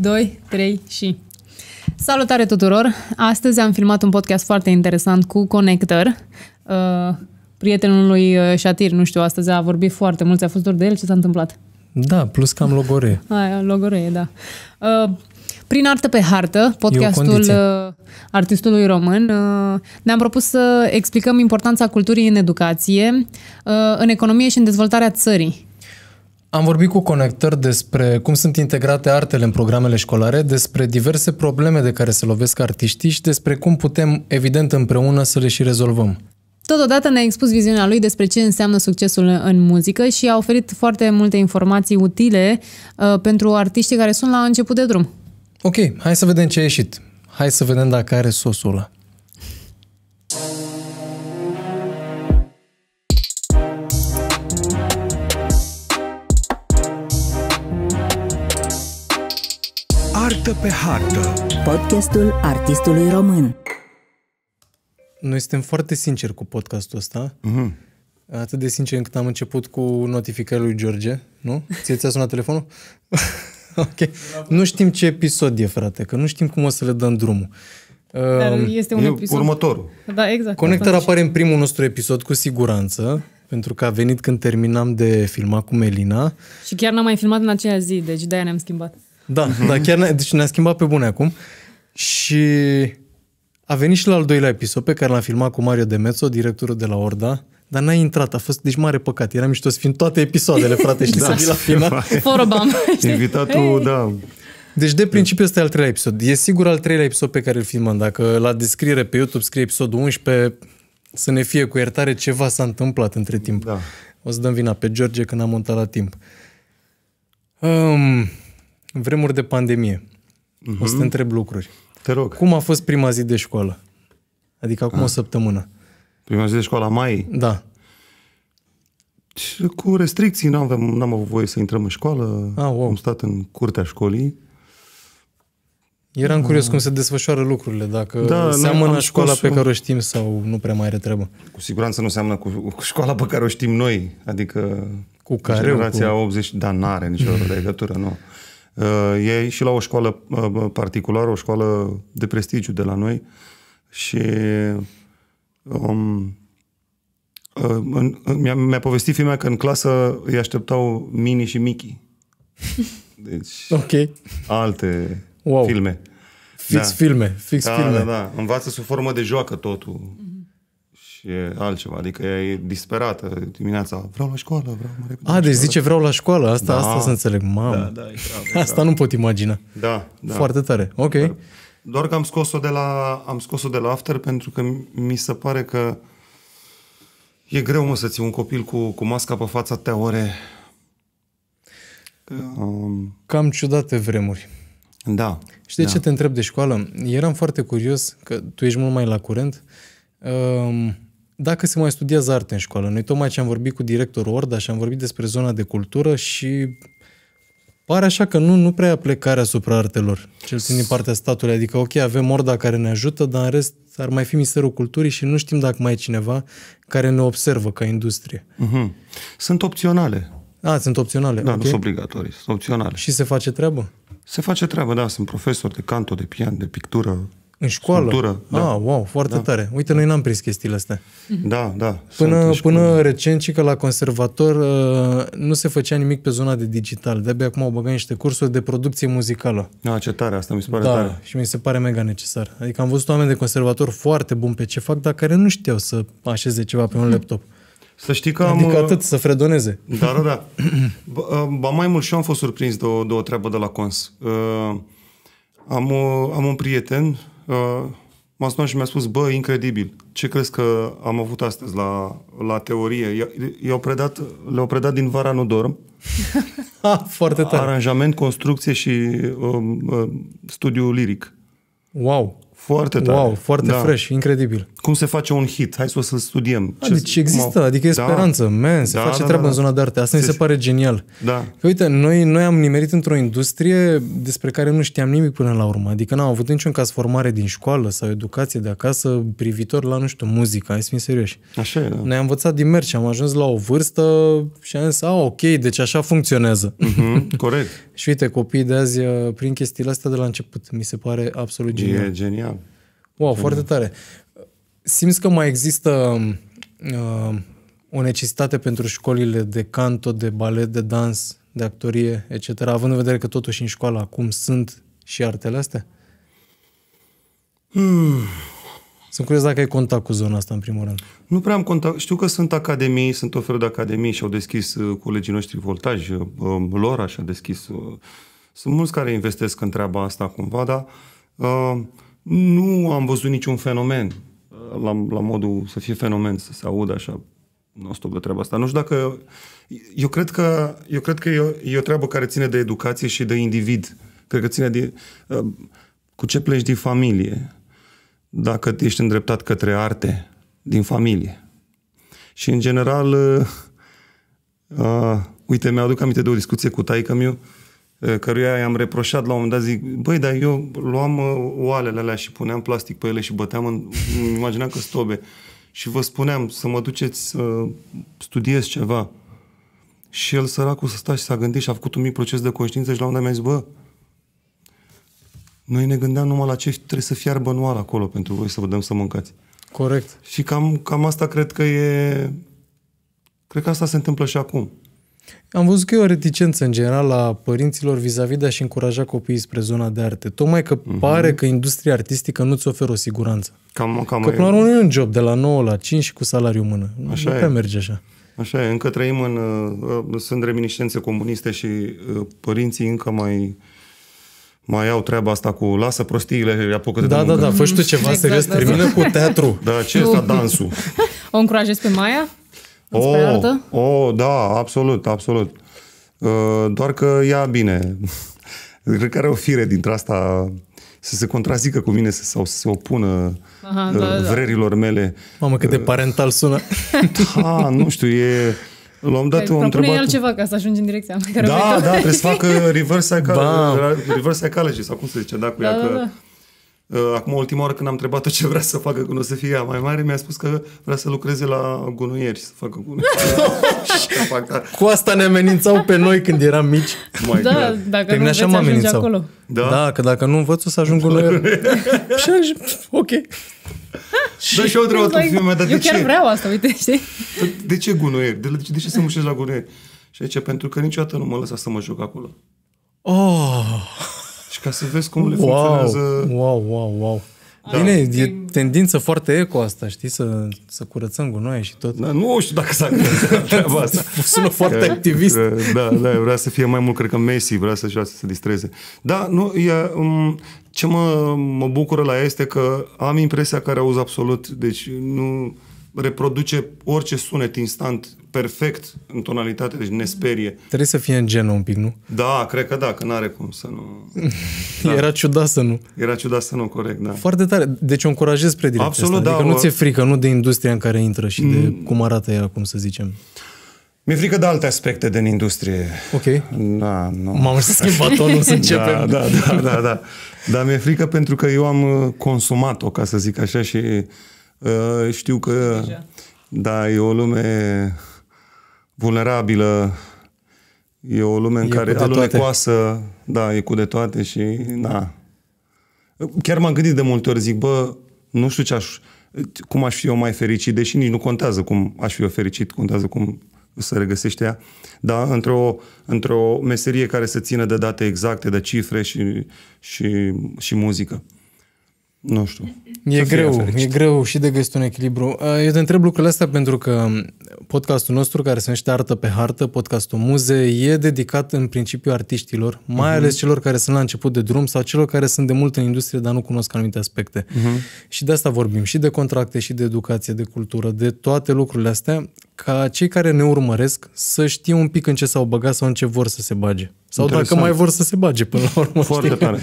2, 3 și... Salutare tuturor! Astăzi am filmat un podcast foarte interesant cu Connector. Uh, prietenul lui uh, Shatir, nu știu, astăzi a vorbit foarte mult, a fost doar de el, ce s-a întâmplat? Da, plus că am logoree. Aia, logoree, da. Uh, prin Artă pe Hartă, podcastul uh, artistului român, uh, ne-am propus să explicăm importanța culturii în educație, uh, în economie și în dezvoltarea țării. Am vorbit cu conectări despre cum sunt integrate artele în programele școlare, despre diverse probleme de care se lovesc artiștii și despre cum putem, evident, împreună să le și rezolvăm. Totodată ne-a expus viziunea lui despre ce înseamnă succesul în muzică și a oferit foarte multe informații utile uh, pentru artiștii care sunt la început de drum. Ok, hai să vedem ce a ieșit. Hai să vedem dacă are sosul ăla. Artă pe hartă. Podcastul artistului român. Noi suntem foarte sinceri cu podcastul ăsta. Mm-hmm. Atât de sincer încât am început cu notificările lui George, nu? Ție ți-a sunat telefonul? ok. Nu știm ce episod e, frate, că nu știm cum o să le dăm drumul. Dar este un E episod... următorul. Da, exact. Conector apare în primul nostru episod cu siguranță, pentru că a venit când terminam de filmat cu Melina. Și chiar n-am mai filmat în aceea zi, deci de-aia ne-am schimbat. Da, da chiar ne, deci ne-a schimbat pe bune acum. Și a venit și la al doilea episod pe care l-am filmat cu Mario Demețo, directorul de la Orda, dar n-a intrat, a fost deci mare păcat. Era mișto să fim toate episoadele, frate, și da, să vii la final. Forobam. Invitatul, da, Deci de principiu ăsta e al treilea episod. E sigur al treilea episod pe care îl filmăm. Dacă la descriere pe YouTube scrie episodul 11, să ne fie cu iertare, ceva s-a întâmplat între timp. Da. O să dăm vina pe George că n-am montat la timp. Um, vremuri de pandemie. Uh-huh. O să te întreb lucruri. te rog. Cum a fost prima zi de școală? Adică acum o săptămână. Prima zi de școală a mai Da. Și cu restricții, n-am, avem, n-am avut voie să intrăm în școală. Ah, wow. Am stat în curtea școlii. Eram curios cum se desfășoară lucrurile, dacă Da, da, noi seamănă am școala scos pe un- care o știm sau nu prea mai are treabă. Cu siguranță nu seamnă cu, cu școala pe care o știm noi. Adică Cu care, generația cu- 80, da, n-are nicio legătură, nu. Uh, e și la o școală uh, particulară, o școală de prestigiu de la noi și um, uh, în, în, mi-a, mi-a povestit fiimea că în clasă îi așteptau Mini și Mickey. Deci Ok. alte Wow. filme. Fix Da. filme, fix Da, filme. da, da. Învață sub formă de joacă totul. Și e altceva. Adică ea e disperată dimineața. Vreau la școală, vreau mai repede A, la deci școală. zice vreau la școală, asta, Da. asta să înțeleg, mamă. Da, da, e grav, e Asta nu pot imagina. Da, da. Foarte tare, ok. Doar că am scos-o de la, am scos-o de la after pentru că mi se pare că e greu, mă, să ții un copil cu, cu masca pe fața atâtea ore. Că, Um, Cam ciudate vremuri. da. Și de da. ce te întreb de școală? Eram foarte curios, că tu ești mult mai la curent, um, dacă se mai studiază arte în școală. Noi tocmai ce am vorbit cu directorul Orda și am vorbit despre zona de cultură și pare așa că nu, nu prea e plecarea asupra artelor, cel puțin din partea statului. Adică, ok, avem Orda care ne ajută, dar în rest ar mai fi Ministerul Culturii și nu știm dacă mai e cineva care ne observă ca industrie. Mhm. Sunt opționale. A, sunt opționale. Da, ok. nu sunt obligatorii, sunt opționale. Și se face treabă? Se face treabă, da, sunt profesori de canto, de pian, de pictură. În școală? Sculptură, da. Ah, wow, foarte da. tare. Uite, noi n-am prins chestiile astea. Da, da. Până, sunt în școală. până recent, și că la conservator uh, nu se făcea nimic pe zona de digital. De-abia acum au băgat niște cursuri de producție muzicală. Da, ce tare, asta mi se pare Da, tare. și mi se pare mega necesar. Adică am văzut oameni de conservator foarte buni pe ce fac, dar care nu știau să așeze ceva pe un laptop. Să știi că am... Adică uh, atât, să fredoneze. Da, da, da. Ba, uh, ba mai mult și eu am fost surprins de o, de o treabă de la cons. Uh, am, o, am un prieten, uh, m-a sunat și mi-a spus, bă, incredibil, ce crezi că am avut astăzi la, la teorie? I- I-au predat, le-au predat din vara nu dorm, Ah, foarte tare. aranjament, construcție și uh, uh, studiu liric. Wow. Foarte tare. Wow, foarte da. fresh, incredibil. Cum se face un hit, hai să o să studiem. A, deci există, cum, adică e da, speranță, man, se da, face da, treabă da, în zona de arte. Asta mi se pare genial. Da. Că uite, noi, noi am nimerit într-o industrie despre care nu știam nimic până la urmă. Adică n-am avut niciun caz formare din școală sau educație de acasă privitor la, nu știu, muzică, hai să fim serioși. Așa e, da. Noi am învățat din merch, am ajuns la o vârstă și am zis, a, ok, deci așa funcționează. Mm-hmm, corect. și uite, copiii de azi, prin chestiile astea de la început, mi se pare absolut genial. E genial. Wow, foarte tare. Simți că mai există uh, o necesitate pentru școlile de canto, de balet, de dans, de actorie, etc., având în vedere că totuși în școală acum sunt și artele astea? Hmm. Sunt curios dacă ai contact cu zona asta, în primul rând. Nu prea am contact. Știu că sunt academii, sunt o fel de academii și au deschis uh, colegii noștri voltaj, uh, lor așa deschis. Uh, sunt mulți care investesc în treaba asta cumva, dar uh, nu am văzut niciun fenomen la, la modul să fie fenomen, să se audă așa nu stop de treaba asta. Nu știu dacă... Eu cred că, eu cred că e, o, e o treabă care ține de educație și de individ. Cred că ține de... Uh, cu ce pleci din familie. Dacă ești îndreptat către arte din familie. Și în general... Uh, uh, uite, mi-aduc aminte de o discuție cu taică meu căruia i-am reproșat la un moment dat, zic, băi, dar eu luam oalele alea și puneam plastic pe ele și băteam în, imagineam că stobe și vă spuneam să mă duceți să studiez ceva. Și el, săracul, să sta și s-a gândit și a făcut un mic proces de conștiință și la un moment dat mi-a zis, bă, noi ne gândeam numai la ce trebuie să fiarbă noara acolo pentru voi să vă dăm să mâncați. Corect. Și cam, cam asta cred că e... Cred că asta se întâmplă și acum. Am văzut că e o reticență în general a părinților vis-a-vis de a-și încuraja copiii spre zona de arte. Tocmai că uh-huh. pare că industria artistică nu-ți oferă o siguranță. Cam, cam că până la urmă nu e un job de la 9 la 5 și cu salariu mână. Așa nu e. prea merge așa. Așa e, încă trăim în... Uh, sunt reminiscențe comuniste și uh, părinții încă mai mai au treaba asta cu lasă prostiile, apucă de Da, da, muncă. da, fă tu ceva Exact, serios, da, termină cu teatru. Da, ce este dansul? O încurajezi pe Maia? O, Spre artă? o, da, absolut, absolut. Uh, Doar că ea bine. Cred că are o fire dintre asta să se contrazică cu mine sau să se opună Aha, uh, da, da. vrerilor mele. Mamă, cât de parental sună. Da, nu știu, e... La un moment dat o Propune întrebat... altceva ca să ajungi în direcția pe care Da, vrei da, tu. trebuie să facă reverse, Bam. psychology, reverse psychology sau cum se zice, da, cu ea, Da, da, că da. Uh, Acum, ultima oară când am întrebat-o ce vrea să facă când o să fie ea mai mare, mi-a spus că vrea să lucreze la gunoieri și să facă gunoieri. Și fac, da. Cu asta ne amenințau pe noi când eram mici. My Da, God. dacă Pe nu mine vreți așa mă să ajungi amenințau. acolo. Da? da, că dacă nu învăț o să ajung în noi. și aș... ok. Da, și eu întrebat un Like, film, dar de eu chiar ce? vreau asta, uite, știi? De ce gunoieri? De, de, de ce să mușesc la gunoieri? Și zice, pentru că niciodată nu mă lăsa să mă joc acolo. Oh, Și ca să vezi cum le wow, funcționează... wow, wow, wow. Da. Bine, e tendință foarte eco asta, știi, să, să curățăm gunoaie și tot. Da, nu știu dacă s-a gândit treaba asta. Sună foarte Că- activist. că- Da, da, vrea să fie mai mult, cred că Messi vrea să joace, să se distreze. Da, nu, e, um, ce mă, mă bucură la ea este că am impresia că are auz absolut, deci nu reproduce orice sunet instant perfect în tonalitate, deci ne sperie. Trebuie să fie în genă un pic, nu? Da, cred că da, că n-are cum să nu... Da. Era ciudat să nu. Era ciudat să nu, corect, da. Foarte tare. Deci o încurajez spre direcția Absolut, asta. Adică da, nu o- ți-e frică, nu de industria în care intră și de cum arată ea, cum să zicem. Mi-e frică de alte aspecte din industrie. Ok. Da, nu. Mamă, să schimba tonul, să începem. Da, da, da, da, da. Dar mi-e frică pentru că eu am uh, consumat-o, ca să zic așa, și uh, știu că Deja. da, e o lume vulnerabilă, e o lume în E care cu de toate. alunecoasă, da, e cu de toate și da. Chiar m-am gândit de multe ori, zic, bă, nu știu ce aș, cum aș fi eu mai fericit, deși nici nu contează cum aș fi eu fericit, contează cum să regăsește ea, dar într-o, într-o meserie care să țină de date exacte, de cifre și, și, și muzică. Nu știu. E Să fie greu, fericit. e greu și de găsit un echilibru. Uh, Eu te întreb lucrurile astea pentru că podcastul nostru, care se numește Artă pe Hartă, podcastul Muze, e dedicat în principiu artiștilor, mai Mhm. ales celor care sunt la început de drum sau celor care sunt de mult în industrie, dar nu cunosc anumite aspecte. Mhm. Și de asta vorbim, și de contracte, și de educație, de cultură, de toate lucrurile astea, ca cei care ne urmăresc să știe un pic în ce s-au băgat sau în ce vor să se bage. Sau Interesant. dacă mai vor să se bage până la urmă. Foarte știi? tare.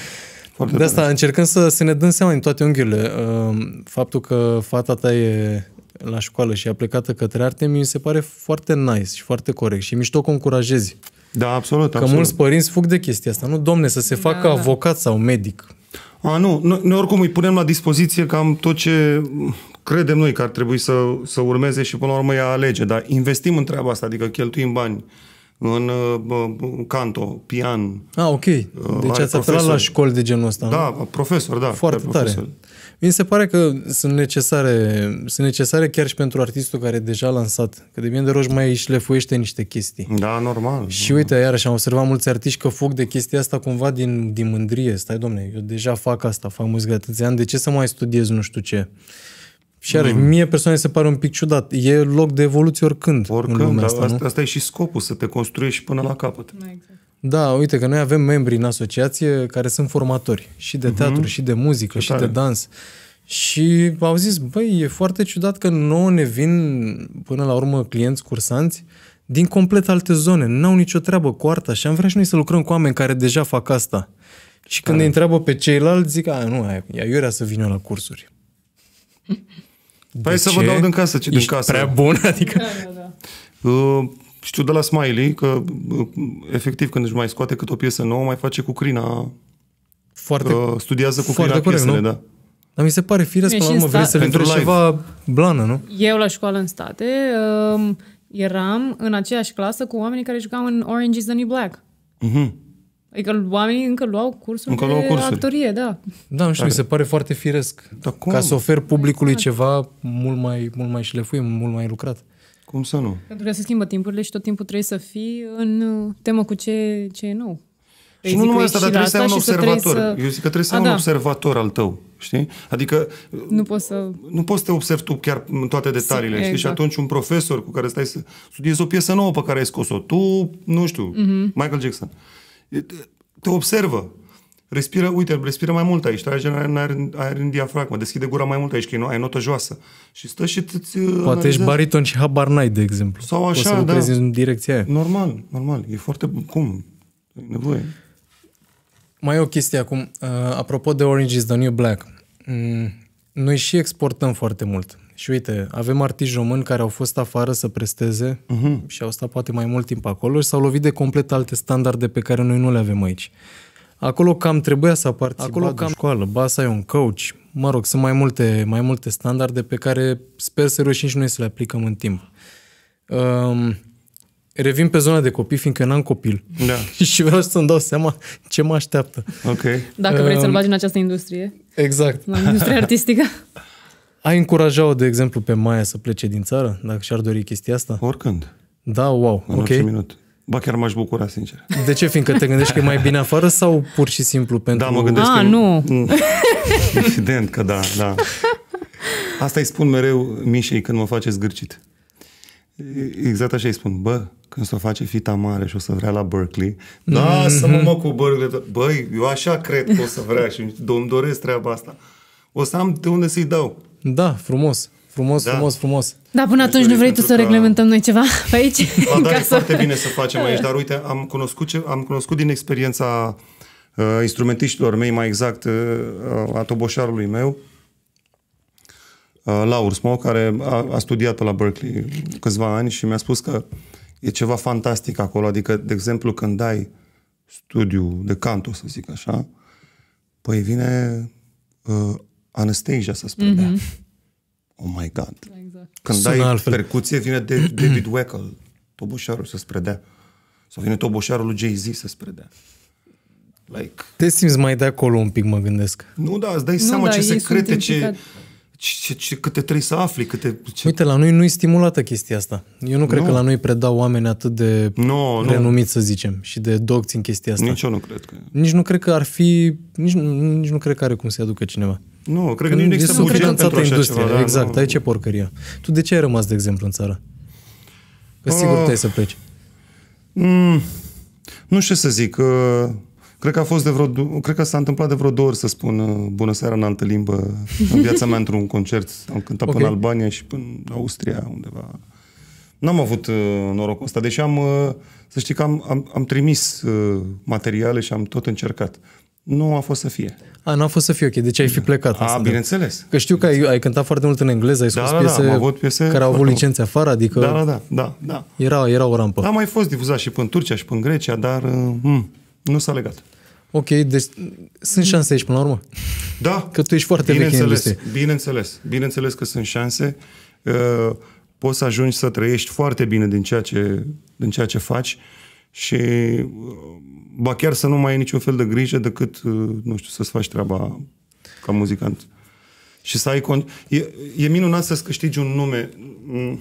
Foarte De asta tare. încercăm să, să ne dăm seama în toate unghiurile. Uh, Faptul că fata ta e la școală și a plecat către arte, mi se pare foarte nice și foarte corect și e mișto că o încurajezi. Da, absolut, Că absolut. mulți părinți fug de chestia asta. Nu, domne, să se facă Da. avocat sau medic. A, nu, noi, noi oricum îi punem la dispoziție cam tot ce credem noi că ar trebui să, să urmeze și până la urmă ea alege, dar investim în treaba asta, adică cheltuim bani în uh, uh, canto, pian, Ah, ok. Deci ai ați apelat profesori. la școli de genul ăsta, nu? da, profesor, da. Foarte chiar tare. profesor. Mi se pare că sunt necesare, sunt necesare chiar și pentru artistul care e deja lansat. Că de bine de roși mai șlefuiește niște chestii. Da, normal. Și uite, iarăși am observat mulți artiști că fug de chestia asta cumva din, din mândrie. Stai, domne, eu deja fac asta, fac muzică de atâția ani, de ce să mai studiez nu știu ce? Și iarăși, mm. mie personal se pare un pic ciudat. E loc de evoluție oricând, în Oricând, lumea dar asta, asta, nu? asta e și scopul, să te construiești până la capăt. Exact. Da, uite că noi avem membri în asociație care sunt formatori și de teatru, și de muzică, și tare. de dans. Și au zis, băi, e foarte ciudat că nouă ne vin până la urmă clienți cursanți din complet alte zone. N-au nicio treabă cu arta și am vrea și noi să lucrăm cu oameni care deja fac asta. Și când îi întreabă pe ceilalți, zic, a, nu, aia, ia iurea să vină la cursuri. Păi să vă dau din casă ce din Ești casă. prea bun, adică... Uh, știu de la Smiley că uh, efectiv când își mai scoate cât o piesă nouă, mai face cu crina, Foarte, uh, studiază cu foarte crina corect, piesele, nu? da. Dar mi se pare firesc, E până la și urmă, în vrei să sta- vezi Pentru ceva blană, nu? Eu la școală în state um, eram în aceeași clasă cu oamenii care jucau în Orange is the New Black. Mhm. Adică oamenii încă luau cursuri Încă de luau cursuri. actorie, da. Da, nu știu, mi se pare foarte firesc. Dar cum? Ca să ofer publicului ceva mult mai, mult mai șlefuit, mult mai lucrat. Cum să nu? Pentru că se schimbă timpurile și tot timpul trebuie să fii în uh, temă cu ce, ce e nou. Și nu numai asta, dar trebuie să ai un și trebuie observator. să- Eu zic că trebuie să A, ai un da. observator al tău, știi? Adică Nu poți să... nu poți să te observi tu chiar în toate detaliile, știi? Și exact. atunci un profesor cu care stai să studiezi o piesă nouă pe care ai scos-o, tu, nu știu, Mhm. Michael Jackson, E, te- te observă. Respiră, uite, respiră mai mult aici, trage aer, aer, aer în diafragmă, deschide gura mai mult aici, că e no- ai notă joasă. Și stă și îți uh, Poate ești analizează. bariton și habar n-ai, de exemplu. Sau Poți așa, să lucrezi da. în direcția aia. Normal, normal. E foarte... Cum? E nevoie. Mai e o chestie acum. Uh, apropo de Orange is the New Black. Mm, noi și exportăm foarte mult. Și uite, avem artiști români care au fost afară să presteze uh-huh. și au stat poate mai mult timp acolo și s-au lovit de complet alte standarde pe care noi nu le avem aici. Acolo cam trebuia să aparți Acolo cam școală, ba să ai un coach. Mă rog, sunt mai multe, mai multe standarde pe care sper să reușim și noi să le aplicăm în timp. Um, revin pe zona de copii, fiindcă n-am copil. Da. și vreau să-mi dau seama ce mă așteaptă. Ok. Dacă vrei Um, să-l bagi în această industrie, Exact. la industria artistică. Ai încuraja-o, de exemplu, pe Maia să plece din țară, dacă și-ar dori chestia asta? Oricând. Da, wow, În ok. orice minut. Ba chiar m-aș bucura, sincer. De ce? Fiindcă te gândești că e mai bine afară sau pur și simplu pentru... Da, mă gândesc Ah, că... nu. Mm. Evident că da, da. Asta îi spun mereu Mișei când mă face zgârcit. Exact așa îi spun. Bă, când s-o face fita mare și o să vrea la Berkeley, da, să mă mă cu Berkeley. Băi, eu așa cred că o să vrea și îmi doresc treaba asta. O să am de unde să-i dau. Da, frumos. Frumos, Da. frumos, frumos. Da, până atunci nu vrei tu pentru să că- reglementăm noi ceva pe aici? Ba, da, Ca e să- foarte bine să facem aici, dar uite, am cunoscut, ce, am cunoscut din experiența uh, instrumentiștilor mei, mai exact uh, a toboșarului meu, uh, Laur Smo, care a, a studiat pe la Berkeley câțiva ani și mi-a spus că e ceva fantastic acolo, adică, de exemplu, când dai studiu de canto, să zic așa, păi vine uh, Anastasia să-ți predea. Oh my God! Exact. Când Sună dai altfel. percuție, vine de David Weckl, toboșarul să-ți predea. Sau vine toboșarul lui Jay-Z să-ți predea. Like, Te simți mai de acolo un pic, mă gândesc. nu, da, îți dai Nu, seama da, ce ei sunt secrete, ce, implicați. ce, ce, ce, câte trebuie să afli, câte... Ce... Uite, la noi nu e stimulată chestia asta. Eu nu cred Nu. că la noi predau oameni atât de Nu, nu. renumiți, să zicem, și de docți în chestia asta. Nici eu nu cred că... Nici nu cred că ar fi, nici, nu- nici nu cred că are cum să-i aducă cineva. Nu, cred că Că nici nu e există buget subfinanțată pentru așa industria, ceva. da, exact, nu. aici e porcăria. Tu de ce ai rămas, de exemplu, în țară? Că sigur Ah. te să pleci. Mm, nu știu ce să zic. uh, Cred că a fost de vreo, du- cred că s-a întâmplat de vreo două ori să spun uh, bună seara în altă limbă în viața mea într-un concert. Am cântat Ok. până în Albania și până în Austria undeva. N-am avut uh, norocul ăsta, deși am, uh, să știi că am, am, am trimis uh, materiale și am tot încercat. Nu a fost să fie. A, n-a fost să fie ok, deci ai fi plecat. A, asta, da. bineînțeles. Că știu că ai, ai cântat foarte mult în engleză, ai Da, scos da, da, piese, am avut piese care au avut foarte licențe afară, adică Da, da, da, da, da. era, era o rampă. A mai fost difuzat și până în Turcia și până în Grecia, dar uh, mm, nu s-a legat. Ok, deci sunt șanse aici până la urmă? Da. Că tu ești foarte vechi în bineînțeles, industrie. bineînțeles, bineînțeles că sunt șanse. Uh, poți să ajungi să trăiești foarte bine din ceea ce, din ceea ce faci și uh, ba chiar să nu mai ai niciun fel de grijă decât, uh, nu știu, să-ți faci treaba ca muzicant. Și să ai cont... E, e minunat să-ți câștigi un nume. Mm,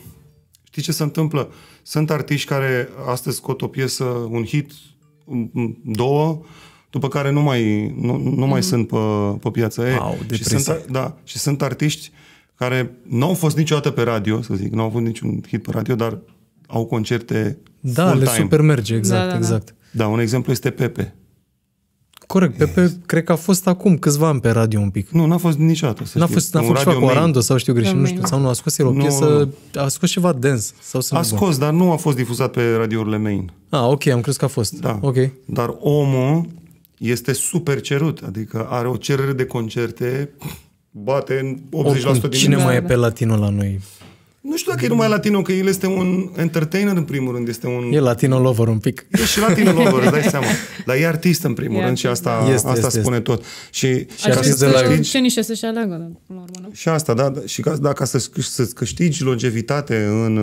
Știi ce se întâmplă? Sunt artiști care astăzi scot o piesă, un hit, m- două, după care nu mai, nu, nu mai sunt pe, pe piață. E, Au, și depresie. sunt, da, și sunt artiști care nu au fost niciodată pe radio, să zic, nu au avut niciun hit pe radio, dar au concerte Da, le full-time. super merge, exact, Da, da, da. exact. Da, un exemplu este Pepe. Corect, Pepe cred că a fost acum câțiva ani pe radio un pic. Nu, n-a fost niciodată. Să N-a știi. fost, n-a Un fost ceva radio cu main. Arando sau știu greșit, nu Main, știu, nu. sau nu, a scos el o Nu, piesă, a scos ceva dance sau sunt A scos, dar nu a fost difuzat pe radiourile main. Ah, ok, am crezut că a fost. Da. Ok. Dar omul este super cerut, adică are o cerere de concerte, bate în 80% Oricum, din cine Da, mai e da. pe latino la noi? Nu știu dacă e numai latino, că el este un entertainer în primul rând, este un... E latino lover un pic. E și latino lover, îți dai seama. Dar e artist în primul E rând și artist, asta, da. asta Este, este, spune tot. Și, și Așa ca artist să de la- câștigi, Ce niște să-și aleagă, dar până la urmă, nu? și asta, da, da, și ca, da, ca să, să-ți câștigi longevitate în,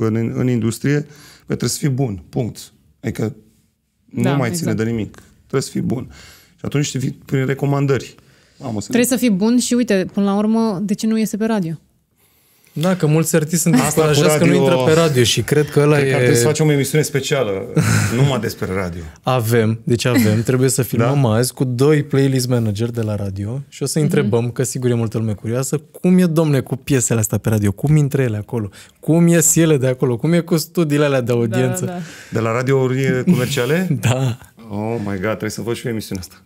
în, în industrie, că trebuie să fii bun, punct. Adică nu Da, mai ține exact. de nimic. Trebuie să fii bun. Și atunci vii prin recomandări. Mamă, să Trebuie să fii bun și uite, până la urmă, de ce nu iese pe radio? Da, că mulți artiști sunt Asta cu descurajați că nu radio- intră pe radio și cred că ăla Cred că ar trebui să e... facem o emisiune specială numai despre radio. Avem, deci avem, trebuie să filmăm Da? azi cu doi playlist manager de la radio și o să întrebăm, că sigur e multă lume curioasă, cum e, domne, cu piesele astea pe radio, cum intră ele acolo, cum ies ele de acolo, cum e cu studiile alea de audiență. Da, da. De la radiouri comerciale? da. Oh my god, trebuie să văd și eu emisiunea asta.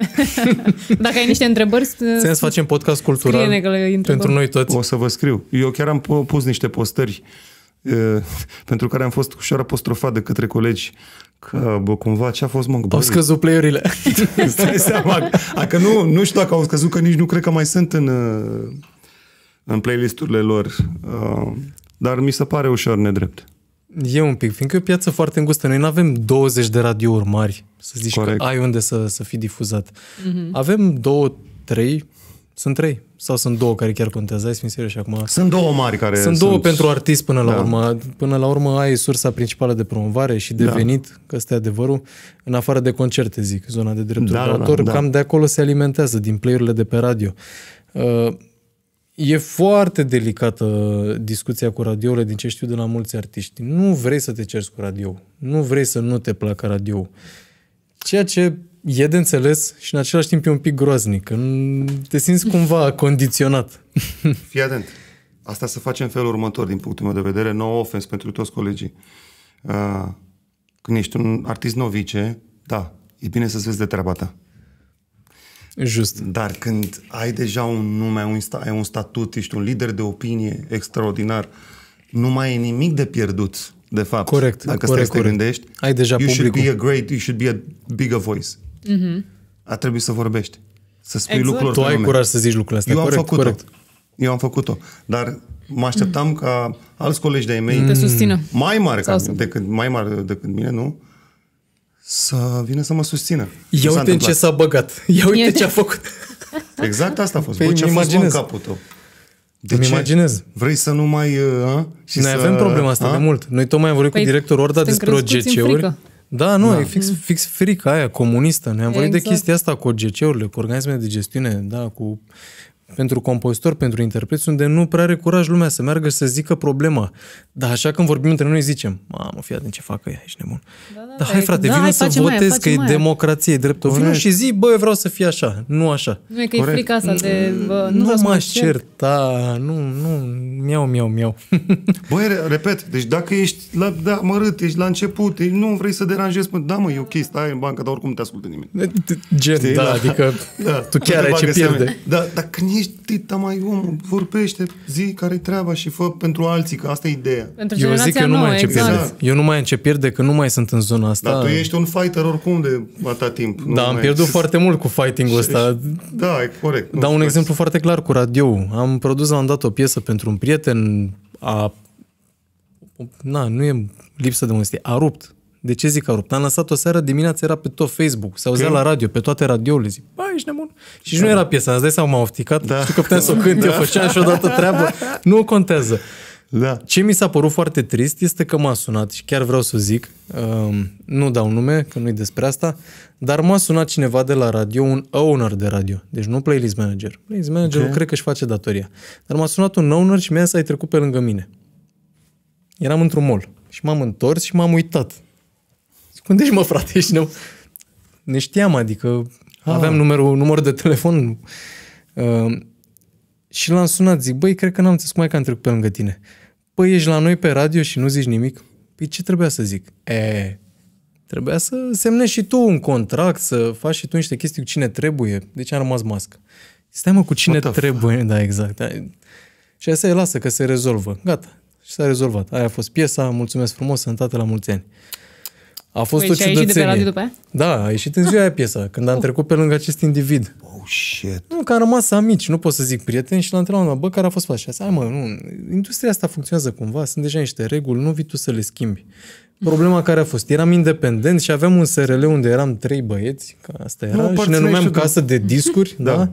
Dacă ai niște întrebări, Ținem să facem podcast cultural Scrie-ne că le întrebăm. pentru noi toți. O să vă scriu. Eu chiar am pu- pus niște postări uh, pentru care am fost ușor apostrofat de către colegi că, bă, cumva, ce a fost, mă? Au bă, scăzut playerile. Îți dai seama. Dacă nu, nu știu dacă au scăzut, că nici nu cred că mai sunt în, uh, în playlisturile lor. Uh, Dar mi se pare ușor nedrept. E un pic, fiindcă e o piață foarte îngustă. Noi nu avem 20 de radiouri mari, să zici Corect. că ai unde să, să fii difuzat. Mm-hmm. Avem două, trei, sunt trei, sau sunt două care chiar contează, hai să fim serioși acum. Sunt două mari care Sunt două pentru artist până la Da. urmă. Până la urmă ai sursa principală de promovare și de Da. venit, că ăsta e adevărul, în afară de concerte, zic, zona de drepturi Da, de da, da, autor, da. cam de acolo se alimentează, din playerile de pe radio. Uh, E foarte delicată discuția cu radiourile din ce știu de la mulți artiști. Nu vrei să te cerți cu radio. Nu vrei să nu te placă radio. Ceea ce e de înțeles și în același timp e un pic groaznic. Că nu- te simți cumva condiționat. Fii atent. Asta se face în felul următor, din punctul meu de vedere, no ofens pentru toți colegii. Uh, când ești un artist novice, da, e bine să-ți vezi de treaba ta. Just. Dar când ai deja un nume, ai un, sta- ai un statut, ești un lider de opinie extraordinar, nu mai e nimic de pierdut, de fapt. Corect, Dacă corect, stai să te corect. gândești, Ai deja you should publicul. be a great, you should be a bigger voice. Mm-hmm. A trebuit să vorbești. Să spui Exact. lucrurilor Tu pe ai nume. curaj să zici lucrurile astea. Eu am corect, făcut-o. corect. Eu am făcut-o. Dar mă așteptam ca alți colegi de-ai mei, Te susțină. mai mari ca, Sau să- decât, mai mari decât mine, nu? Să vină să mă susțină. Ce Ia s-a uite în ce întâmplat? s-a băgat. Ia uite Ia- ce a făcut. Exact asta a fost. Păi Bă, ce a îmi fost mă, în imaginez. capul tău? De Îmi ce? imaginez. Vrei să nu mai... Uh, a? și Noi să, avem problema asta a? de mult. Noi tocmai am vorbit Păi, cu directorul Orda suntem despre crescuți în OGC-uri. frică. Da, nu, da. e fix, fix frica aia comunistă. Noi am vorbit de Exact. chestia asta cu OGC-urile, cu organismele de gestiune, da, cu pentru compozitori, pentru interpreți, unde nu prea are curaj lumea să meargă și să zică problema. Dar așa când vorbim între noi zicem, mamă, fii atent ce fac ăia, ești nebun. Da, da, Dar hai da, frate, da, vină hai, să facem aia, votezi, că e facem aia. democrație, e dreptul. Vină Corect. și zi, bă, eu vreau să fie așa, nu așa. Nu e că Corect. e frica asta de... Bă, nu, Nu, vreau să mă mă aș cer. certa, nu, nu, miau, miau, miau. Băi, re- repet, deci dacă ești la, da, mărât, ești la început, ești, nu vrei să deranjezi, pă, da mă, e ok, stai în bancă, dar oricum nu te ascultă nimeni. Gen, Știi? da, La- adică Da, tu nu chiar te ai ce bagă pierde. seama. Da, dar când ești tita mai om, vorbește, zi care treaba și fă pentru alții, că asta e ideea. Pentru Eu zic că nu nouă, mai ce exact. pierde. Eu nu mai am ce pierde, că nu mai sunt în zona asta. Dar tu ești un fighter oricum de atâta timp. Nu da, am mai- pierdut foarte mult cu fighting-ul ăsta. Da, e corect. Nu Dau un faci. exemplu foarte clar cu radio. Am produs la un dat o piesă pentru un prieten, a... Na, nu e lipsă de modestie, a rupt. De ce zic a rupt? Am lăsat o seară dimineața, era pe tot Facebook, se auzea Ok. la radio, pe toate radiourile. Zic, bă, ești nebun. Și da. nu era piesa, îți dai seama, m-a ofticat. Da. Știu că puteam să o cânt, eu făceam și odată treabă. Nu contează. Da. Ce mi s-a părut foarte trist este că m-a sunat și chiar vreau să o zic, um, nu dau nume, că nu-i despre asta, dar m-a sunat cineva de la radio, un owner de radio, deci nu playlist manager. Playlist managerul Ok. cred că își face datoria. Dar m-a sunat un owner și mi-a zis, ai trecut pe lângă mine. Eram într-un mall și m-am întors și m-am uitat. Zic, unde ești mă frate, ești nou? Ne știam, adică Ah. aveam numărul, numărul de telefon. Uh, și l-am sunat, zic, băi, cred că n-am înțeles cum ai că am trecut pe lângă tine. Păi ești la noi pe radio și nu zici nimic? Păi ce trebuia să zic? E, trebuia să semnezi și tu un contract, să faci și tu niște chestii cu cine trebuie. Deci am rămas mască. Stai mă cu cine What the trebuie. Da, exact. Da. Și asta e, lasă că se rezolvă. Gata. Și s-a rezolvat. Aia a fost piesa, mulțumesc frumos, sănătate la mulți ani. A fost Păi o și a ieșit de pe ciudățenie. radio după aia? Da, a ieșit în ziua aia piesa, când am trecut pe lângă acest individ. Oh, shit. Nu, că am rămas amici, nu pot să zic prieteni și l-am întrebat, bă, care a fost faza? Și a zis, hai mă, nu, industria asta funcționează cumva, sunt deja niște reguli, nu vii tu să le schimbi. Problema care a fost, eram independent și aveam un SRL unde eram trei băieți, că asta era, Nu, și ne aparțineai numeam și tu. casă de discuri, da. Da. da,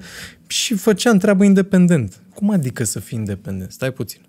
și făceam treabă independent. Cum adică să fii independent? Stai puțin.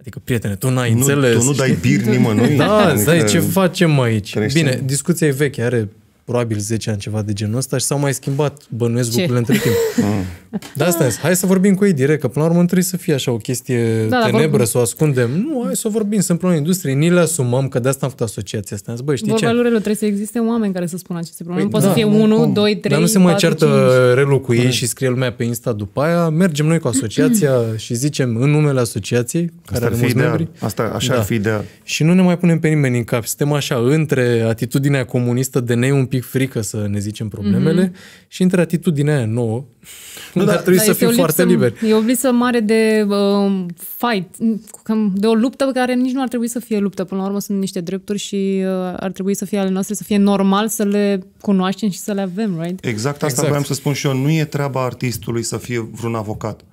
Adică, prietene, tu n-ai Nu, înțeles. tu nu dai bir nimănui. Da, Adică stai, ce facem aici? trăiești Bine, în- discuția e veche, are probabil 10 ani ceva de genul ăsta și s-au mai schimbat, bănuiesc Ce? lucrurile între timp. Da, asta e. Hai să vorbim cu ei direct, că până la urmă nu trebuie să fie așa o chestie Da, da, dar tenebră, vor- să o ascundem. Nu, hai să o vorbim, sunt probleme industriei, ni le asumăm, că de asta am făcut asociația asta. Am zis, Băi, știi Vorba ce? lui Relu, trebuie să existe oameni care să spună aceste probleme. nu Păi, poate da, să fie nu, 1, cum? 2, 3, Dar nu se mai 4, ceartă 5. relu cu ei și scrie lumea pe Insta după aia. Mergem noi cu asociația și zicem în numele asociației, care Asta are ar fi mulți ideal. membri. Asta, așa Da. ar fi ideal. Și nu ne mai punem pe nimeni în cap. Suntem așa între atitudinea comunistă de ne un pic frică să ne zicem problemele mm-hmm. și între atitudinea aia nouă. Nu, dar trebuie Dar să este fim o foarte lipsă- liberi. E o lipsă mare de uh, fight, cam de o luptă pe care nici nu ar trebui să fie luptă. Până la urmă sunt niște drepturi și uh, ar trebui să fie ale noastre, să fie normal să le cunoaștem și să le avem, right? Exact asta Exact. voiam să spun și eu. Nu e treaba artistului să fie vreun avocat.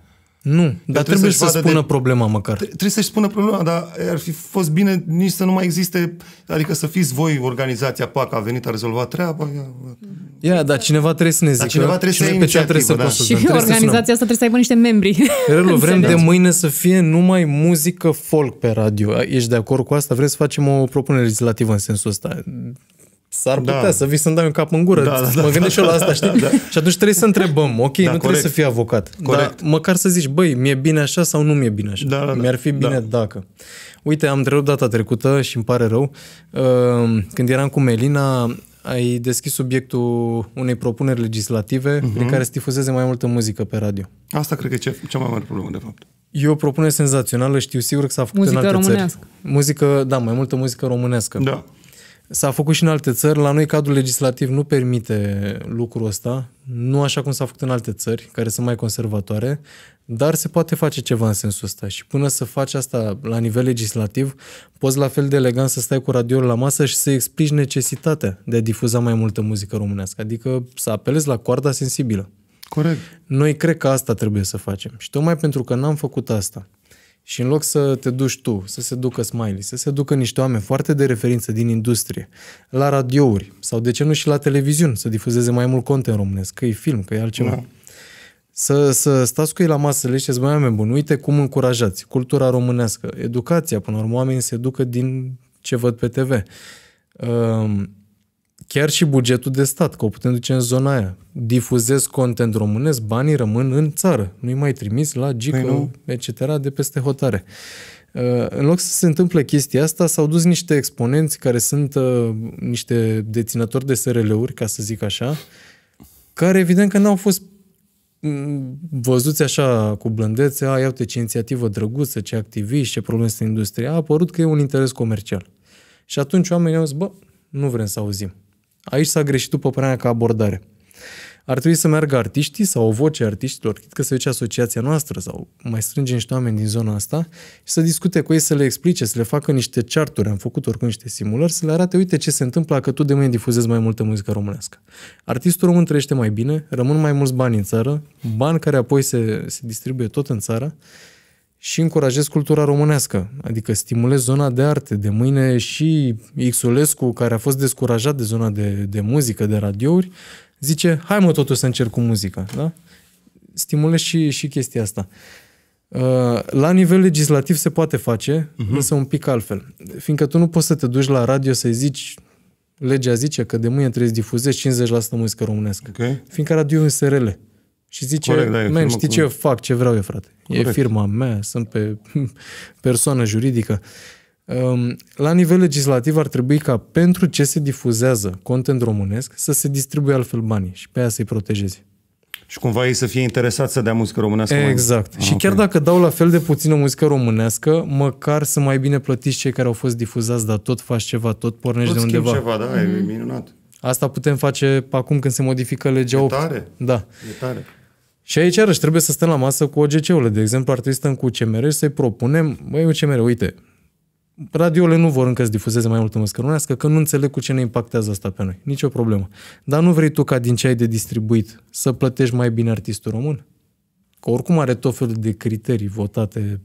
Nu, dar trebuie trebuie să-și să vadă spună de- problema măcar. Tre- Trebuie să-și spună problema, dar ar fi fost bine nici să nu mai existe, adică să fiți voi organizația PAC, a venit, a rezolvat treaba. ia- Ia, dar cineva trebuie să ne zică. cineva trebuie și să noi ia pe ce trebuie să inițiativă, da. Și consultăm. Trebuie să sunăm. organizația asta trebuie să aibă niște membri. Relu, vrem de Înțelegi? mâine să fie numai muzică folk pe radio. Ești de acord cu asta? Vrei să facem o propunere legislativă în sensul ăsta? S-ar Da. putea să vii să-mi dai un cap în gură. Da, da, da, mă gândesc și eu la asta, știi? da. Și atunci trebuie să întrebăm. Ok, nu trebuie corect. să fii avocat. Corect. Dar măcar să zici, băi, mi-e bine așa sau nu mi-e bine așa. Da, da, da. Mi-ar fi bine Da. dacă. Uite, am întrerupt data trecută și îmi pare rău. Uh, Când eram cu Melina, ai deschis subiectul unei propuneri legislative Mhm. prin care să difuzeze mai multă muzică pe radio. Asta cred că e ce- cea mai mare problemă, de fapt. E o propunere senzațională, știu sigur că s-a făcut Muzică în alte românească. țări. Muzică, da, mai multă muzică românească. Da. S-a făcut și în alte țări, la noi cadrul legislativ nu permite lucrul ăsta, nu așa cum s-a făcut în alte țări, care sunt mai conservatoare, dar se poate face ceva în sensul ăsta și până să faci asta la nivel legislativ, poți la fel de elegant să stai cu radioul la masă și să explici necesitatea de a difuza mai multă muzică românească, adică să apelezi la coarda sensibilă. Corect. Noi cred că asta trebuie să facem. Și tocmai pentru că n-am făcut asta. Și în loc să te duci tu, să se ducă Smiley, să se ducă niște oameni foarte de referință din industrie, la radiouri sau de ce nu și la televiziuni, să difuzeze mai mult content românesc, că e film, că e altceva. Da. Să, să stați cu ei la masă, să le ziceți, băi, oameni buni, uite cum încurajați cultura românească, educația, până la urmă, oamenii se educă din ce văd pe TV. Um, chiar și bugetul de stat, că o putem duce în zona aia. Difuzez content românesc, banii rămân în țară. Nu-i mai trimis la Gică, Păi nu. etc., de peste hotare. Uh, În loc să se întâmple chestia asta, s-au dus niște exponenți care sunt uh, niște deținători de SRL-uri, ca să zic așa, care evident că n-au fost m, văzuți așa cu blândețe, a, iau ce inițiativă drăguță, ce activiști, ce probleme sunt în industrie. A apărut că e un interes comercial. Și atunci oamenii au zis, bă, nu vrem să auzim. Aici s-a greșit după părerea mea ca abordare. ar trebui să meargă artiștii sau o voce artiștilor, chit că se duce asociația noastră sau mai strânge niște oameni din zona asta și să discute cu ei, să le explice, să le facă niște charturi, am făcut oricum niște simulări, să le arate, uite ce se întâmplă că tu de mâine difuzezi mai multă muzică românească. Artistul român trăiește mai bine, rămân mai mulți bani în țară, bani care apoi se, se distribuie tot în țară și încurajez cultura românească, adică stimulez zona de arte. De mâine și Xulescu, care a fost descurajat de zona de, de muzică, de radiouri, zice, hai mă totuși să încerc cu muzica. Da? Stimulez și, și chestia asta. Uh, la nivel legislativ se poate face, uh-huh. însă un pic altfel. Fiindcă tu nu poți să te duci la radio să-i zici legea zice că de mâine trebuie să difuzezi 50% muzică românească. Okay. Fiindcă radio e un SRL. Și zice, Corect, da, men, știi cu... ce fac, ce vreau eu, frate. Corect. E firma mea, sunt pe persoană juridică. Um, la nivel legislativ ar trebui ca pentru ce se difuzează content românesc să se distribuie altfel banii și pe aia să-i protejeze. Și cumva ei să fie interesați să dea muzică românească Exact. Mai... Ah, și okay. chiar dacă dau la fel de puțină muzică românească, măcar să mai bine plătiți cei care au fost difuzați, dar tot faci ceva, tot pornești tot de undeva. ceva, da, mm-hmm. e mhm. minunat. Asta putem face acum când se modifică legea e 8. Tare. Da. E tare. Și aici, iarăși, trebuie să stăm la masă cu OGC-urile. De exemplu, ar trebui să stăm cu UCMR și să-i propunem, băi, UCMR, uite, radiole nu vor încă să difuzeze mai multă muzică românească, că nu înțeleg cu ce ne impactează asta pe noi. Nici o problemă. Dar nu vrei tu ca din ce ai de distribuit să plătești mai bine artistul român? Că oricum are tot felul de criterii votate,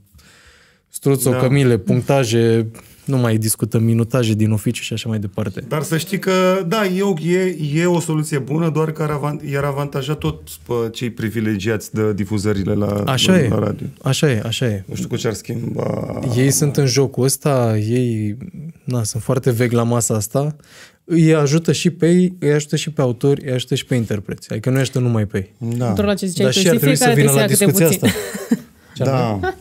struțo, da. cămile, punctaje, nu mai discutăm minutaje din oficiu și așa mai departe. Dar să știi că, da, eu, e, e o soluție bună, doar că ar, avant, iar avantaja tot pe cei privilegiați de difuzările la, așa la, e, la radio. Așa e, așa e. Nu știu cu ce ar schimba. Ei sunt în jocul ăsta, ei na, sunt foarte veg la masa asta, îi ajută și pe ei, îi ajută și pe autori, îi ajută și pe interpreți. Adică nu îi ajută numai pe ei. Da. Doar la ce ziceai Dar și ar trebui să vină la discuția asta. Da.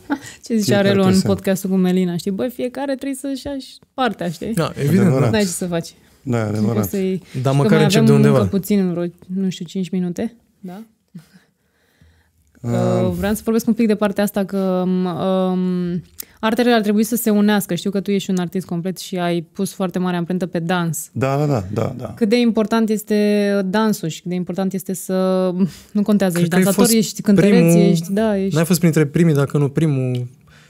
Ce zicea Arelo în podcastul cu Melina, știi? Băi, fiecare trebuie să-și ia partea, știi? Da, evident. Nu ai ce să faci. Da, adevărat. Să-i... Dar măcar încep de undeva. puțin, vreo, nu știu, 5 minute, da? Uh, vreau să vorbesc un pic de partea asta că um, artele ar trebui să se unească. Știu că tu ești un artist complet și ai pus foarte mare amprentă pe dans. Da, da, da, da, da. Cât de important este dansul și cât de important este să... Nu contează, Cred ești dansator, ești cântăreț, primul... ești... Da, ești... N-ai fost printre primii, dacă nu primul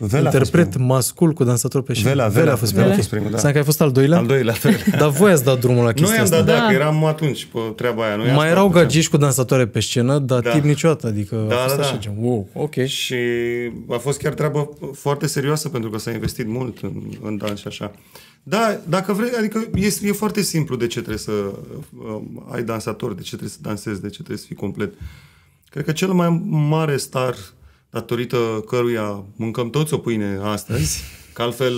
Vela interpret mascul cu dansator pe scenă. Vela, Vela, Vela a fost, Vela. a fost primul, da. Să că ai fost al doilea? Al doilea, Dar voi ați dat drumul la chestia Noi am asta. dat, da, da, că eram atunci pe treaba aia. Noi Mai erau gagici cu dansatoare pe scenă, dar da. tip niciodată, adică da, a fost da, așa da. gen, wow, ok. Și a fost chiar treabă foarte serioasă pentru că s-a investit mult în, în dans și așa. Da, dacă vrei, adică e, e foarte simplu de ce trebuie să uh, ai dansator, de ce trebuie să dansezi, de ce trebuie să fii complet. Cred că cel mai mare star datorită căruia mâncăm toți o pâine astăzi, că altfel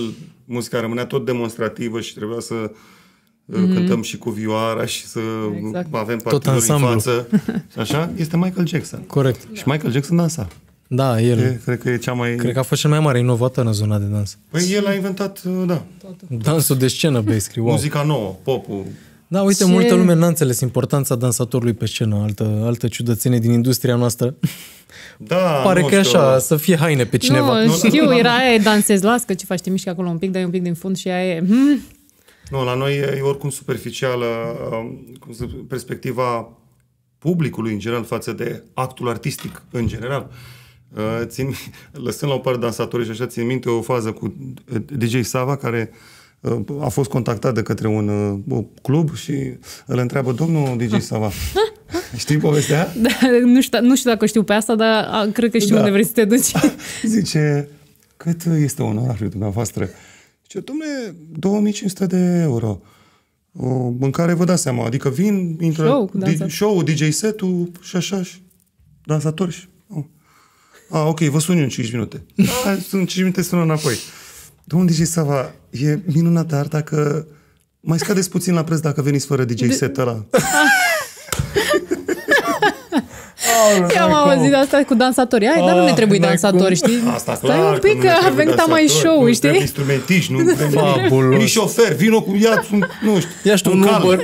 muzica rămânea tot demonstrativă și trebuia să mm-hmm. cântăm și cu vioara și să exact. avem partiduri în față. Și așa, este Michael Jackson. Corect. Și Michael Jackson dansa. Da, el. E, cred că e cea mai... Cred că a fost cel mai mare inovator în zona de dans. Păi el a inventat, da. Dansul de scenă, basically. Wow. Muzica nouă, popul. Da, uite, Ce... multă lume n-a înțeles importanța dansatorului pe scenă, altă, altă ciudățenie din industria noastră. Da, Pare nu că e știu. așa, să fie haine pe cineva. Nu, știu, era aia, dansezi, las că ce faci, te miști acolo un pic, dai un pic din fund și aia e... Hmm. Nu, la noi e oricum superficială um, perspectiva publicului în general față de actul artistic în general. Uh, țin, lăsând la o parte dansatorii și așa, țin minte o fază cu DJ Sava care uh, a fost contactat de către un uh, club și îl întreabă domnul DJ Sava. Știi povestea? Da, nu, știu, nu știu dacă știu pe asta, dar a, cred că știu da. unde vrei să te duci. Zice, cât este onorariul dumneavoastră? Zice, domnule, 2500 de euro. O, în care vă dați seama, adică vin, intră Show, di- show DJ set-ul și așa, și dansatori și... Oh. A, ok, vă sun eu în 5 minute. Hai, sunt 5 minute, sună înapoi. Domnul DJ Sava, e minunată arta că mai scadeți puțin la preț dacă veniți fără DJ set ăla. Eu am auzit asta cu dansatorii. Ai, dar nu ne trebuie dansatori, știi? Asta Stai clar, un pic, că că a venit mai show, nu știi? instrumentiști, nu trebuie Fabulos. nici șofer, vino cu, ia, un, nu știu, Ia și tu un cal.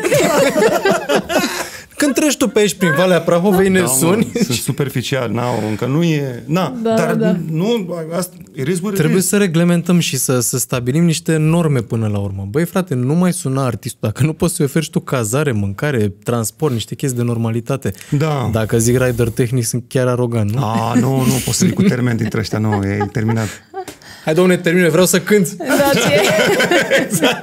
Uber. Când treci tu pe aici prin Valea Prahovei, ne Da, suni. mă, sunt superficial, na, încă nu e... Na, Da, dar da. nu, asta, e risc, bă, Trebuie risc. să reglementăm și să, să stabilim niște norme până la urmă. Băi, frate, nu mai suna artistul. Dacă nu poți să-i oferi și tu cazare, mâncare, transport, niște chestii de normalitate. Da. Dacă zic rider tehnic, sunt chiar arogant, nu? A, nu, nu, poți să vii cu termen dintre ăștia, nu, e terminat. Hai, domne, termine, vreau să cânt. Da, ție.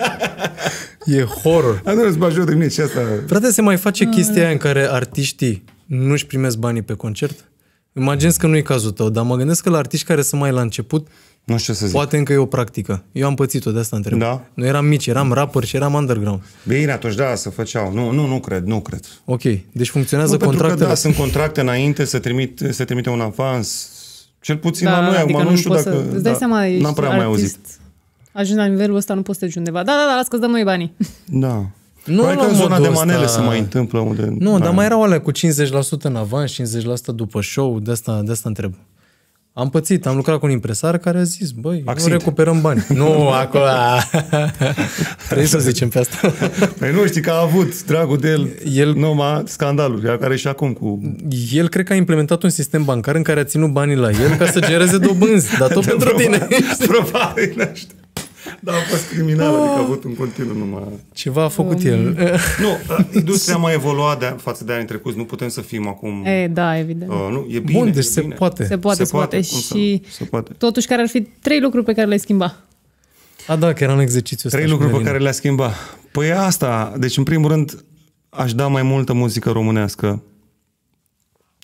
E horror. A, nu îți bagi de mine și asta... Frate, se mai face chestia aia în care artiștii nu-și primesc banii pe concert? Imaginez că nu e cazul tău, dar mă gândesc că la artiști care sunt mai la început, Nu știu ce să zic. poate încă e o practică. Eu am pățit-o, de asta întreb. Da? Nu eram mici, eram rapper și eram underground. Bine, atunci da, să făceau. Nu, nu, nu cred, nu cred. Ok, deci funcționează Nu, pentru că contractele. da, sunt contracte înainte să trimit, se trimite un avans. Cel puțin Da, la noi, adică acum nu știu poți dacă... Să, îți dai da, seama, ești N-am prea mai artist, auzit. Ajungi la nivelul ăsta, nu poți să te duci undeva. Da, da, da, las că-ți dăm noi banii. Da. Nu Nu, la că în zona modul de ăsta. manele se mai întâmplă unde... Nu, da. dar mai erau alea cu 50% în avans, 50% după show, de asta, de asta întreb. Am pățit, am lucrat cu un impresar care a zis, băi, Accent. nu recuperăm bani. nu, acolo... Trebuie să zicem pe asta. Păi nu știi că a avut dragul de el, El- numai scandaluri, ea care și acum cu... El cred că a implementat un sistem bancar în care a ținut banii la el ca să genereze dobânzi, dar tot pentru tine. Probabil, nu știu. Da, a fost criminal, adică a avut în continuu numai... Ceva a făcut el. Nu, industria mai evoluat de, față de anii trecuți, nu putem să fim acum... E, da, evident. Uh, nu, e bine, Bun, deci e se bine. poate. Se poate, se poate. cum să Și nu? Se poate. totuși, care ar fi trei lucruri pe care le-ai schimba? A, da, că era în exercițiu ăsta Trei și lucruri pe Melina. care le-a schimbat. Păi asta, deci în primul rând aș da mai multă muzică românească.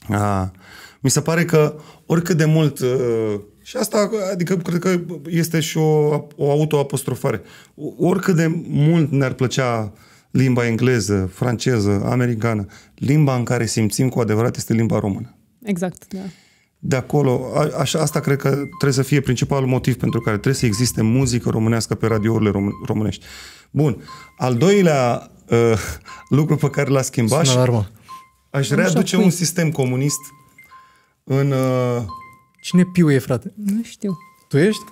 A, mi se pare că oricât de mult, uh, și asta adică cred că este și o, o autoapostrofare, oricât de mult ne-ar plăcea limba engleză, franceză, americană, limba în care simțim cu adevărat este limba română. Exact, da. De acolo, a, așa, asta cred că trebuie să fie principalul motiv pentru care trebuie să existe muzică românească pe radiourile rom- românești. Bun. Al doilea uh, lucru pe care l-a schimbat, Sună alarma. aș Am readuce șapui. un sistem comunist în... Uh, Cine piu e, frate? Nu știu. Tu ești?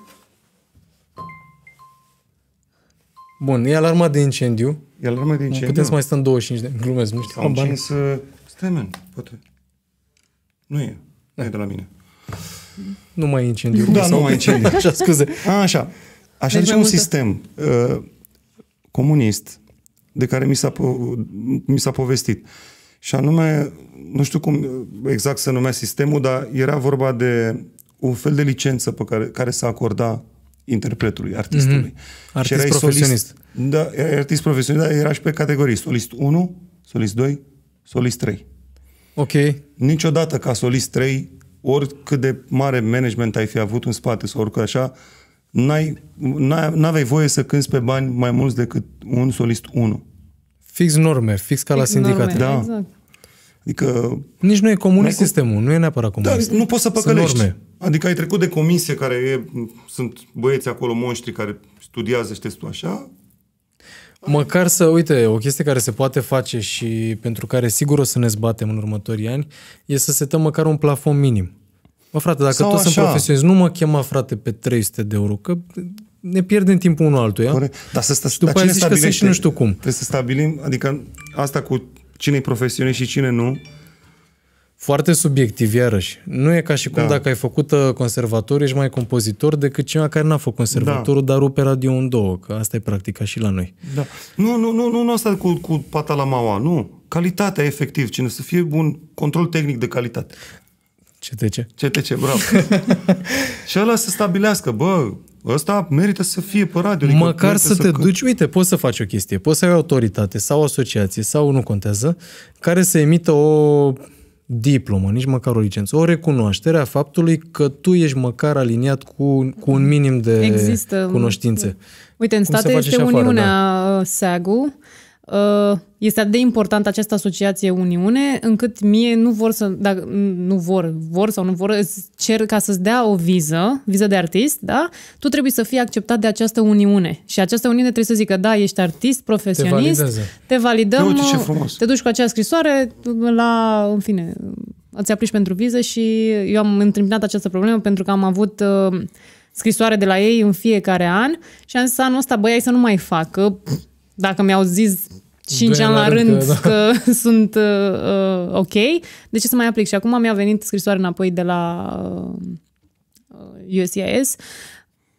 Bun, e alarma de incendiu. e alarma de Nu incendiu. putem să mai stăm 25 de... Glumesc, nu știu. Am Bani. încins... Uh, stai, man, poate. Nu e. Nu e de la mine. Nu mai e incendiu. Da, Sau- nu mai e incendiu. Așa, scuze. A, așa. Aș Deci aduce mai un multă- sistem uh, comunist de care mi s-a, po- mi s-a povestit. Și anume, nu știu cum exact se numea sistemul, dar era vorba de un fel de licență pe care, care s-a acorda interpretului, artistului. Mhm. Artist Și erai profesionist. Solist, da, erai artist profesionist, dar era și pe categorii. Solist 1, solist 2, solist 3. Ok. Niciodată ca solist 3, oricât de mare management ai fi avut în spate sau oricât așa, n-ai, n-ai, n-aveai voie să cânți pe bani mai mulți decât un solist 1. Fix norme, fix ca la Fix sindicate. norme, Da. Exact. Adică Nici nu e comunist N-ai cum- sistemul, nu e neapărat da, comunist. nu poți să Sunt păcălești. norme. Adică ai trecut de comisie care e, sunt băieți acolo, monștri care studiază și testul așa. Măcar să, uite, o chestie care se poate face și pentru care sigur o să ne zbatem în următorii ani, e să setăm măcar un plafon minim. Bă, frate, dacă Sau toți sunt așa. profesioniști, nu mă chema, frate, pe 300 de euro, că ne pierdem timpul unul altuia. Corect. Dar să sta, Și după dar aia cine zici că sunt stabilește? și nu știu cum. Trebuie să stabilim, adică asta cu cine e profesionist și cine nu. Foarte subiectiv, iarăși. Nu e ca și cum Da. dacă ai făcut uh, conservator, ești mai compozitor decât cineva care n-a făcut conservatorul, dar rupe radio în două, că asta e practica și la noi. Da. Nu, nu, nu, nu, nu asta cu, cu pata la maua, nu. Calitatea, efectiv, cine să fie un control tehnic de calitate. CTC. CTC, bravo. și ăla să stabilească, bă, ăsta merită să fie pe radio. adică Măcar merită să te că- duci, uite, poți să faci o chestie, poți să ai o autoritate sau o asociație sau nu contează, care să emită o diplomă, nici măcar o licență, o recunoaștere a faptului că tu ești măcar aliniat cu, cu un minim de Există. cunoștințe. Uite, în Cum se state face este și afară, da. Uniunea SAGU. Uh, Este atât de important această asociație Uniune, încât mie nu vor să, dacă nu vor, vor sau nu vor, îți cer ca să-ți dea o viză, viză de artist, da? Tu trebuie să fii acceptat de această Uniune. Și această Uniune trebuie să zică, da, ești artist, profesionist, validează. te validăm, Uite ce frumos. te duci cu acea scrisoare la, în fine, îți aplici pentru viză și eu am întâmpinat această problemă pentru că am avut uh, scrisoare de la ei în fiecare an și am zis anul ăsta, băi, hai să nu mai fac, că pf, dacă mi-au zis 5 ani la rând că, da. că sunt uh, uh, ok, de ce să mai aplic? Și acum mi-a venit scrisoare înapoi de la uh, USCIS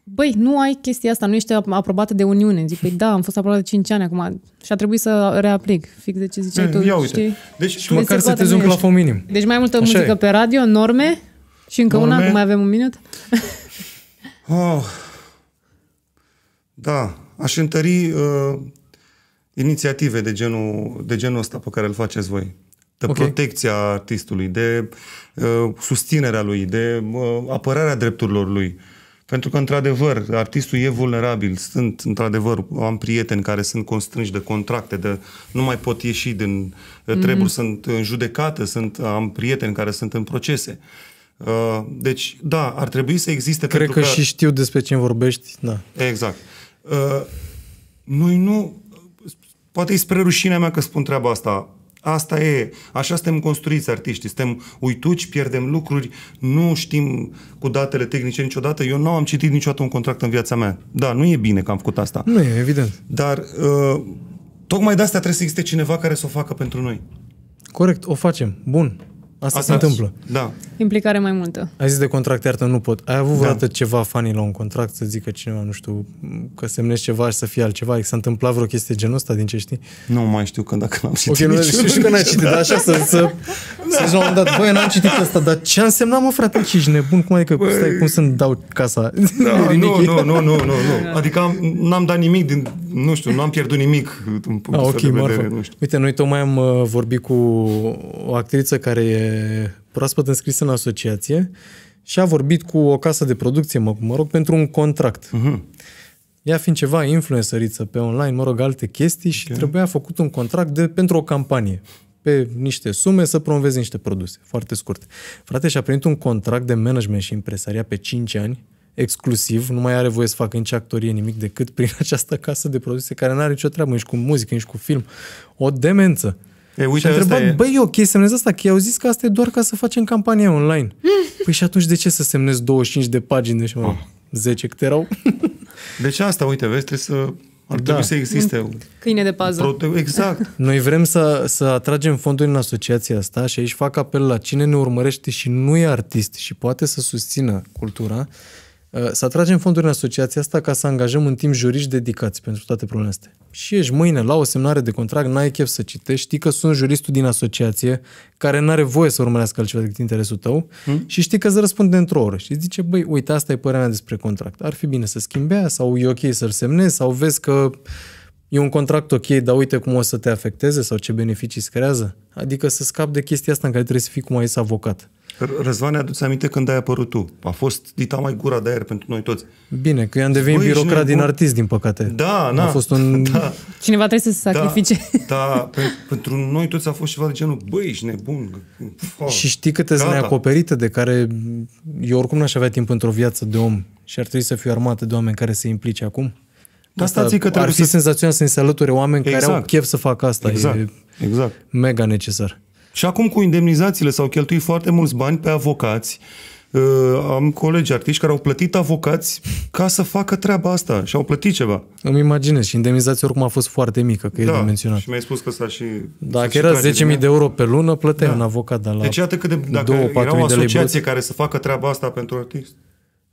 băi, nu ai chestia asta, nu ești aprobată de Uniune. Zic, păi da, am fost aprobată de 5 ani acum și a trebuit să reaplic. Fix de ce ziceai tu, Ia uite. știi? Deci, și măcar să te un plafon minim. Deci mai multă Așa muzică e. pe radio, norme și încă norme. una, cum mai avem un minut. oh. Da, aș întări uh, inițiative de genul, de genul ăsta pe care îl faceți voi. De okay. protecția artistului, de uh, susținerea lui, de uh, apărarea drepturilor lui. Pentru că, într-adevăr, artistul e vulnerabil. Sunt, într-adevăr, am prieteni care sunt constrânși de contracte, de nu mai pot ieși din mm-hmm. treburi, sunt în judecată, sunt, am prieteni care sunt în procese. Uh, deci, da, ar trebui să existe... Cred că, că și știu despre ce vorbești, da. Exact. Uh, noi nu... Poate e spre rușinea mea că spun treaba asta. Asta e. Așa suntem construiți artiștii. Suntem uituci, pierdem lucruri, nu știm cu datele tehnice niciodată. Eu nu am citit niciodată un contract în viața mea. Da, nu e bine că am făcut asta. Nu e, evident. Dar uh, tocmai de asta trebuie să existe cineva care să o facă pentru noi. Corect, o facem. Bun. Asta, Asta se întâmplă. Da. Implicare mai multă. Ai zis de contracte iartă, nu pot. Ai avut da. vreodată da. ceva fanii la un contract să zică cineva, nu știu, că semnezi ceva și să fie altceva? S-a întâmplat vreo chestie genul ăsta din ce știi? Nu mai știu când dacă n-am citit. Ok, nu știu că n-ai citit, dar așa să, să, da. să la un dat, băi, n-am citit asta, dar ce a însemnat, mă, frate, ce ești nebun? Cum adică, băi... stai, cum să-mi dau casa? Da, nu, nu, nu, nu, nu, nu. Adică am, n-am dat nimic din, nu știu, nu am pierdut nimic în punctul ah, okay, de vedere, nu știu. Uite, noi tocmai am uh, vorbit cu o actriță care e proaspăt înscris în asociație și a vorbit cu o casă de producție, mă, mă rog, pentru un contract. Uh-huh. Ea fiind ceva influenceriță pe online, mă rog, alte chestii și okay. trebuia făcut un contract de, pentru o campanie pe niște sume să promoveze niște produse, foarte scurte. Frate, și-a primit un contract de management și impresaria pe 5 ani, exclusiv, nu mai are voie să facă nici actorie, nimic decât prin această casă de produse care nu are nicio treabă nici cu muzică, nici cu film. O demență. E, uite, și a întrebat, e... băi, ok, semnez asta, că i-au zis că asta e doar ca să facem campania online. păi și atunci de ce să semnez 25 de pagini de oh. 10 câte erau? deci asta, uite, vezi, trebuie să ar da. trebui să existe un câine de pază. Prote- exact. Noi vrem să, să atragem fonduri în asociația asta și aici fac apel la cine ne urmărește și nu e artist și poate să susțină cultura Uh, să atragem fonduri în asociația asta ca să angajăm în timp juriști dedicați pentru toate problemele astea. Și ești mâine la o semnare de contract, n-ai chef să citești, știi că sunt juristul din asociație care nu are voie să urmărească altceva decât interesul tău hmm? și știi că îți răspunde într-o oră și zice, băi, uite, asta e părerea mea despre contract. Ar fi bine să schimbi aia sau e ok să-l semnezi sau vezi că e un contract ok, dar uite cum o să te afecteze sau ce beneficii îți creează. Adică să scapi de chestia asta în care trebuie să fii cum ai avocat. Răzvane, aduți aminte când ai apărut tu. A fost dita mai gura de aer pentru noi toți. Bine, că eu am devenit Băi, birocrat din artist, din păcate. Da, na. A fost un... Da. Cineva trebuie să se sacrifice. Da, da pe, pentru noi toți a fost ceva de genul, băi, ești nebun. Fa, și știi câte sunt neacoperite de care eu oricum n-aș avea timp într-o viață de om și ar trebui să fiu armată de oameni care se implice acum? Da, asta că ar fi să... senzațional să-mi se alăture oameni exact. care au chef să facă asta. Exact. E exact. mega necesar. Și acum cu indemnizațiile s-au cheltuit foarte mulți bani pe avocați. Uh, am colegi artiști care au plătit avocați ca să facă treaba asta și au plătit ceva. Îmi imaginez și indemnizația oricum a fost foarte mică, că da, e de menționat. și mi-ai spus că s-a și... Dacă era 10.000 de euro pe lună, plăteai da. un avocat, dar la Deci iată cât de... Dacă 2, era o asociație care să facă treaba asta pentru artist.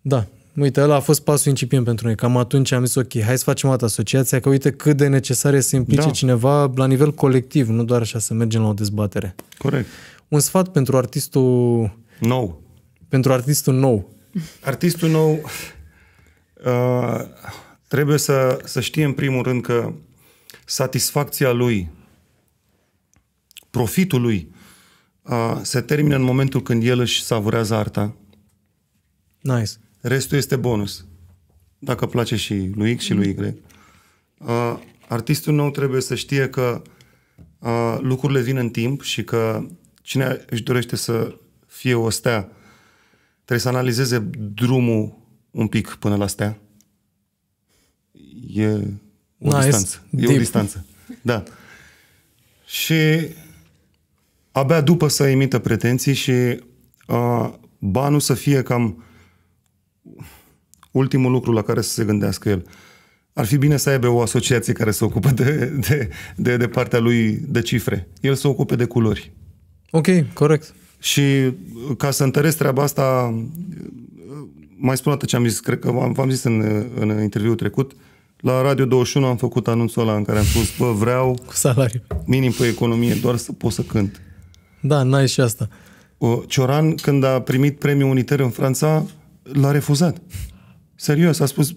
Da, Uite, ăla a fost pasul incipient pentru noi. Cam atunci am zis, ok, hai să facem o dată asociația, că uite cât de necesar e să implice da. cineva la nivel colectiv, nu doar așa să mergem la o dezbatere. Corect. Un sfat pentru artistul... Nou. Pentru artistul nou. Artistul nou uh, trebuie să, să știe în primul rând că satisfacția lui, profitul lui, uh, se termină în momentul când el își savurează arta. Nice. Restul este bonus. Dacă place și lui X și lui Y. Uh, artistul nou trebuie să știe că uh, lucrurile vin în timp și că cine își dorește să fie o stea trebuie să analizeze drumul un pic până la stea. E o nice. distanță. E Deep. o distanță. Da. Și abia după să emită pretenții și uh, banul să fie cam ultimul lucru la care să se gândească el. ar fi bine să aibă o asociație care se ocupă de, de, de, de partea lui de cifre. El se ocupe de culori. Ok, corect. Și ca să întăresc treaba asta, mai spun atât ce am zis, cred că v-am, v-am zis în, în interviul trecut, la Radio 21 am făcut anunțul ăla în care am spus, bă, vreau Cu salariu. minim pe economie, doar să pot să cânt. Da, n-ai și asta. O, Cioran, când a primit premiul uniter în Franța, l-a refuzat. Serios, a spus,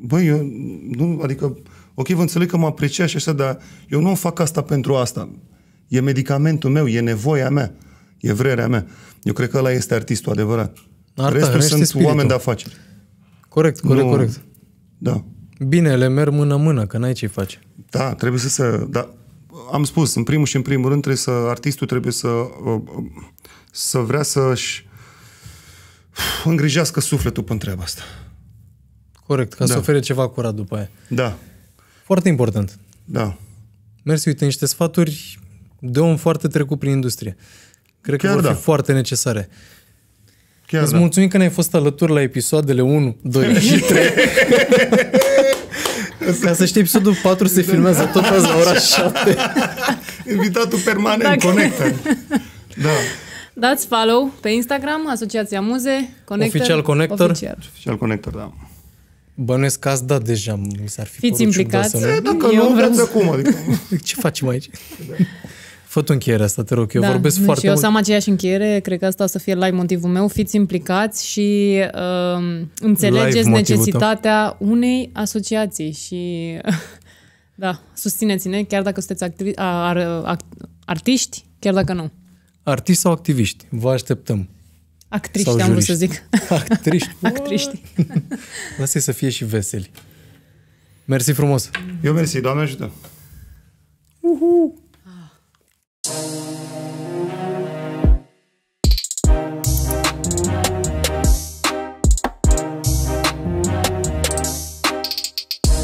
băi, eu, nu, adică, ok, vă înțeleg că mă apreciați și așa, dar eu nu fac asta pentru asta. E medicamentul meu, e nevoia mea, e vrerea mea. Eu cred că ăla este artistul adevărat. Arta Restul hrănește sunt spiritul. oameni de afaceri. Corect, corect, Nu- corect. Da. Binele merg mână-mână, că n-ai ce face. Da, trebuie să se... Da, am spus, în primul și în primul rând, trebuie să, artistul trebuie să, uh, uh, să vrea să-și îngrijească sufletul pe treaba asta. Corect, ca Da. să ofere ceva curat după aia. Da, Foarte important. da. Mersi, uite, niște sfaturi de om foarte trecut prin industrie. Cred că Chiar vor da. fi foarte necesare. Chiar Îți da. mulțumim că ne-ai fost alături la episoadele 1, 2 și 3. Ca să știi, episodul 4 se filmează tot azi la ora 7. Invitatul permanent, Dacă- Connector. Da. Dați follow pe Instagram, Asociația Muze, Connector. Oficial Connector. Oficial. Și al Connector, da. Bănuiesc că ați dat deja, mi s-ar fi Fiți părut ciudat implicați. să nu- E, dacă Eu nu, vreau dați să- acum. Adică, Ce facem aici? Fă tu încheierea asta, te rog, eu da, vorbesc și foarte eu o mult. să am aceeași încheiere, cred că asta o să fie live motivul meu. Fiți implicați și uh, înțelegeți Live motivul necesitatea unei asociații și da, susțineți-ne, chiar dacă sunteți actri- a- ar, act- artiști, chiar dacă nu. Artiști sau activiști? Vă așteptăm. Actriști, Sau am vrut să juriști. zic. Actriști? Actriști. Lasă-i să fie și veseli. Mersi frumos! eu mersi, Doamne ajută.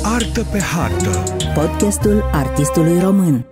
Artă pe hartă. Podcastul artistului român.